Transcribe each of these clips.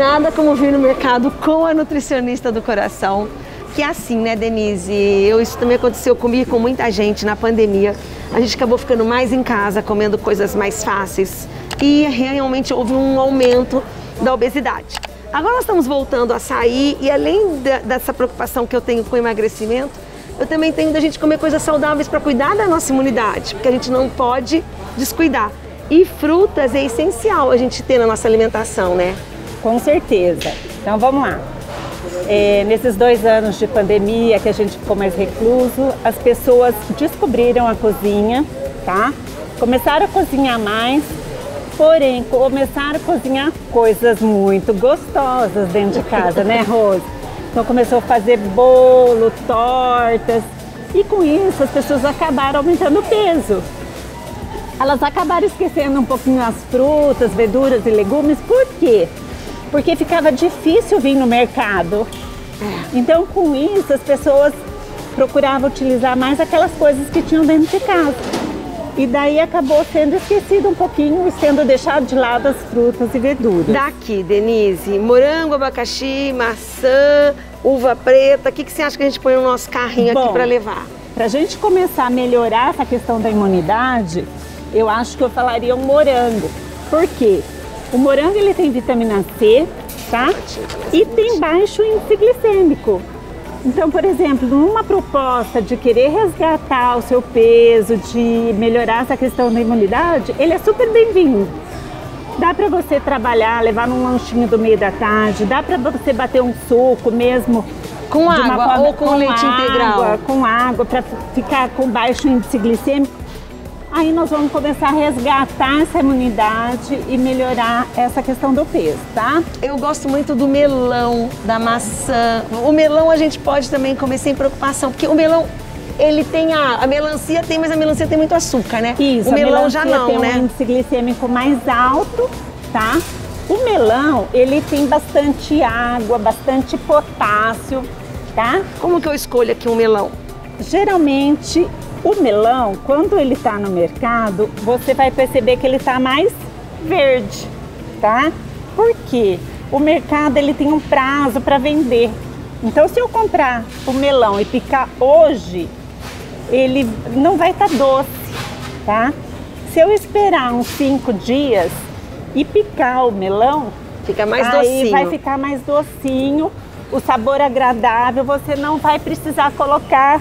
nada como vir no mercado com a nutricionista do coração. Que é assim, né, Denise? Eu, isso também aconteceu comigo com muita gente na pandemia. A gente acabou ficando mais em casa, comendo coisas mais fáceis. E realmente houve um aumento da obesidade. Agora nós estamos voltando a sair e além da, dessa preocupação que eu tenho com o emagrecimento, eu também tenho da gente comer coisas saudáveis para cuidar da nossa imunidade, porque a gente não pode descuidar. E frutas é essencial a gente ter na nossa alimentação, né? Com certeza. Então vamos lá. É, nesses dois anos de pandemia que a gente ficou mais recluso, as pessoas descobriram a cozinha, tá? Começaram a cozinhar mais, porém começaram a cozinhar coisas muito gostosas dentro de casa, né, Rose? Então começou a fazer bolo, tortas, e com isso as pessoas acabaram aumentando o peso. Elas acabaram esquecendo um pouquinho as frutas, verduras e legumes, por quê? Porque ficava difícil vir no mercado. Então, com isso, as pessoas procuravam utilizar mais aquelas coisas que tinham dentro de casa. E daí acabou sendo esquecido um pouquinho e sendo deixado de lado as frutas e verduras. Daqui, Denise, morango, abacaxi, maçã, uva preta, o que, que você acha que a gente põe no nosso carrinho Bom, aqui para levar? Para a gente começar a melhorar essa questão da imunidade, eu acho que eu falaria um morango. Por quê? O morango ele tem vitamina C, tá? E tem baixo índice glicêmico. Então, por exemplo, numa proposta de querer resgatar o seu peso, de melhorar essa questão da imunidade, ele é super bem-vindo. Dá para você trabalhar, levar num lanchinho do meio da tarde, dá para você bater um suco mesmo com água forma, ou com, com leite água, integral? Com água, para ficar com baixo índice glicêmico aí nós vamos começar a resgatar essa imunidade e melhorar essa questão do peso, tá? Eu gosto muito do melão, da maçã. O melão a gente pode também comer sem preocupação, porque o melão ele tem a, a melancia tem, mas a melancia tem muito açúcar, né? Isso, o melão já não, tem né? um índice glicêmico mais alto, tá? O melão, ele tem bastante água, bastante potássio, tá? Como que eu escolho aqui um melão? Geralmente o melão, quando ele está no mercado, você vai perceber que ele está mais verde, tá? Por quê? O mercado ele tem um prazo para vender. Então, se eu comprar o melão e picar hoje, ele não vai estar tá doce, tá? Se eu esperar uns cinco dias e picar o melão, fica mais aí docinho. vai ficar mais docinho, o sabor agradável, você não vai precisar colocar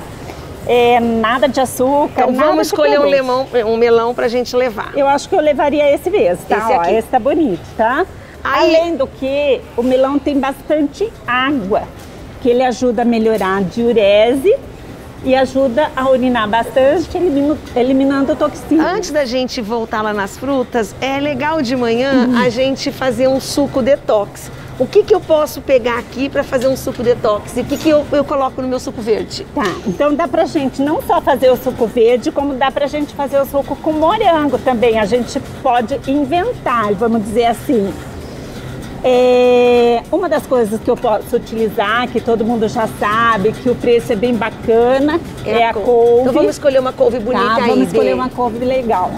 é, nada de açúcar. Então vamos escolher um, limão, um melão para a gente levar. Eu acho que eu levaria esse mesmo, tá? Esse, aqui. Ó, esse tá bonito, tá? Aí... Além do que, o melão tem bastante água, que ele ajuda a melhorar a diurese e ajuda a urinar bastante, eliminando, eliminando toxinas. Antes da gente voltar lá nas frutas, é legal de manhã uhum. a gente fazer um suco detox o que, que eu posso pegar aqui para fazer um suco detox e o que, que eu, eu coloco no meu suco verde? Tá, então dá pra gente não só fazer o suco verde, como dá pra gente fazer o suco com morango também. A gente pode inventar, vamos dizer assim. É, uma das coisas que eu posso utilizar, que todo mundo já sabe, que o preço é bem bacana, é, é a, couve. couve. Então vamos escolher uma couve bonita tá, aí. Vamos escolher uma couve legal.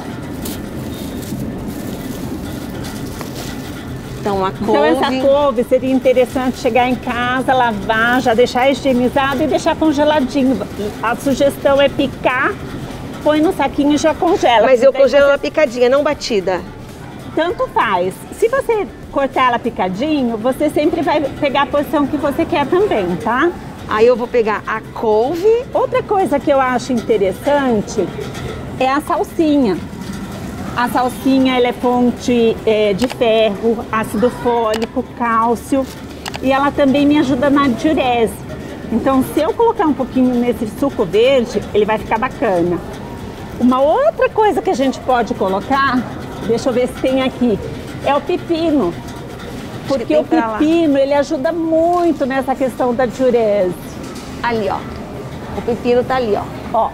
Então, a couve... Então, essa couve seria interessante chegar em casa, lavar, já deixar higienizado e deixar congeladinho. A sugestão é picar, põe no saquinho e já congela. Mas eu congelo ela picadinha, não batida? Tanto faz. Se você cortar ela picadinho, você sempre vai pegar a porção que você quer também, tá? Aí eu vou pegar a couve. Outra coisa que eu acho interessante é a salsinha. A salsinha ela é fonte é, de ferro, ácido fólico, cálcio e ela também me ajuda na diurese. Então, se eu colocar um pouquinho nesse suco verde, ele vai ficar bacana. Uma outra coisa que a gente pode colocar, deixa eu ver se tem aqui, é o pepino. Porque o pepino, ele ajuda muito nessa questão da diurese. Ali, ó. O pepino tá ali, ó. Ó,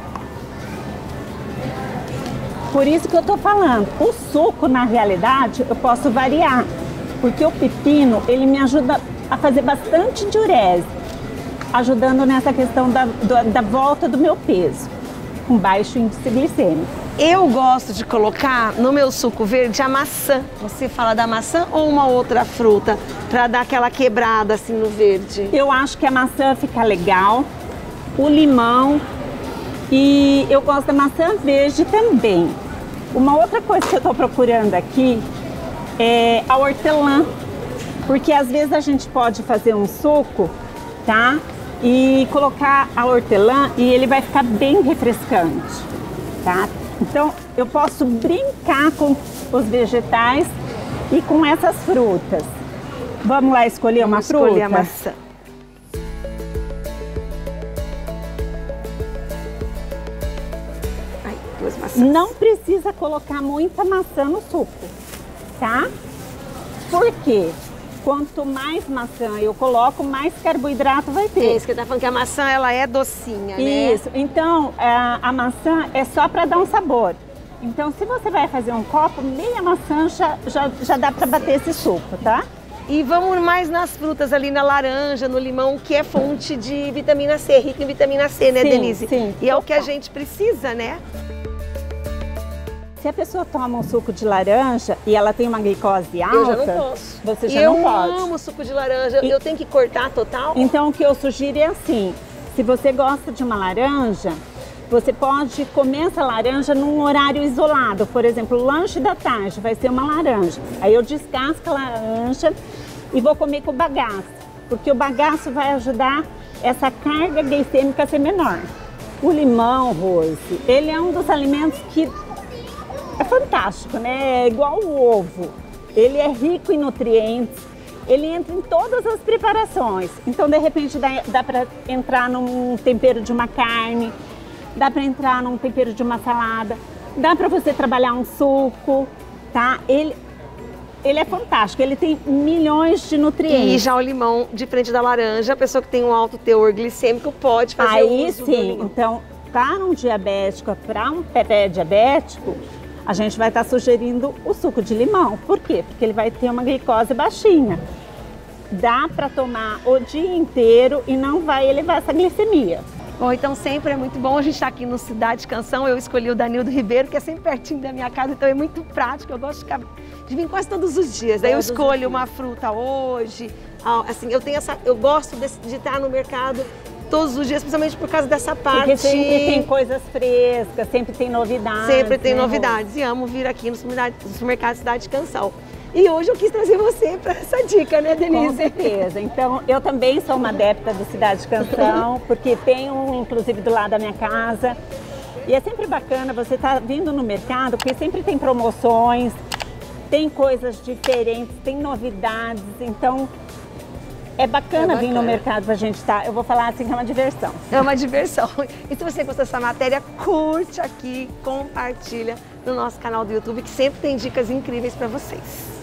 por isso que eu estou falando, o suco na realidade eu posso variar, porque o pepino ele me ajuda a fazer bastante diurese, ajudando nessa questão da, da, da volta do meu peso, com baixo índice glicêmico. Eu gosto de colocar no meu suco verde a maçã. Você fala da maçã ou uma outra fruta para dar aquela quebrada assim no verde? Eu acho que a maçã fica legal, o limão e eu gosto da maçã verde também. Uma outra coisa que eu estou procurando aqui é a hortelã, porque às vezes a gente pode fazer um suco, tá? E colocar a hortelã e ele vai ficar bem refrescante, tá? Então eu posso brincar com os vegetais e com essas frutas. Vamos lá escolher Vamos uma fruta? Escolher a maçã. Não precisa colocar muita maçã no suco, tá? Por quê? Quanto mais maçã eu coloco, mais carboidrato vai ter. É isso que tá falando que a maçã ela é docinha, né? Isso. Então a, a maçã é só para dar um sabor. Então se você vai fazer um copo, meia maçã já, já, já dá para bater esse suco, tá? E vamos mais nas frutas ali, na laranja, no limão, que é fonte de vitamina C, rica em vitamina C, né, sim, Denise? Sim. E é o que a gente precisa, né? Se a pessoa toma um suco de laranja e ela tem uma glicose alta, eu já não posso. Você já não pode. Eu amo suco de laranja. E... Eu tenho que cortar total? Então o que eu sugiro é assim: se você gosta de uma laranja, você pode comer essa laranja num horário isolado. Por exemplo, lanche da tarde vai ser uma laranja. Aí eu descasco a laranja e vou comer com bagaço, porque o bagaço vai ajudar essa carga glicêmica a ser menor. O limão, Rose, ele é um dos alimentos que é fantástico, né? É igual o ovo. Ele é rico em nutrientes, ele entra em todas as preparações. Então, de repente, dá, dá para entrar num tempero de uma carne, dá para entrar num tempero de uma salada, dá para você trabalhar um suco, tá? Ele, ele é fantástico, ele tem milhões de nutrientes. E já o limão, de frente da laranja, a pessoa que tem um alto teor glicêmico pode fazer Aí uso sim, então, para um diabético, para um pré-diabético, a gente vai estar tá sugerindo o suco de limão. Por quê? Porque ele vai ter uma glicose baixinha. Dá para tomar o dia inteiro e não vai elevar essa glicemia. Bom, então sempre é muito bom a gente estar tá aqui no Cidade Canção. Eu escolhi o Danildo Ribeiro, que é sempre pertinho da minha casa, então é muito prático. Eu gosto de, ficar, de vir quase todos os dias. Daí eu escolho uma fruta hoje. Assim, eu tenho essa, eu gosto de, de estar no mercado todos os dias, principalmente por causa dessa parte. Porque sempre tem coisas frescas, sempre tem novidades. Sempre tem né, novidades e amo vir aqui no supermercado Cidade de Canção. E hoje eu quis trazer você para essa dica, né, Denise? Com certeza. Então, eu também sou uma adepta do Cidade de Canção, porque tem um, inclusive, do lado da minha casa. E é sempre bacana você estar tá vindo no mercado, porque sempre tem promoções, tem coisas diferentes, tem novidades. Então, é bacana, é bacana, vir no mercado pra gente estar. Tá, eu vou falar assim que é uma diversão. É uma diversão. E se você gostou dessa matéria, curte aqui, compartilha no nosso canal do YouTube, que sempre tem dicas incríveis para vocês.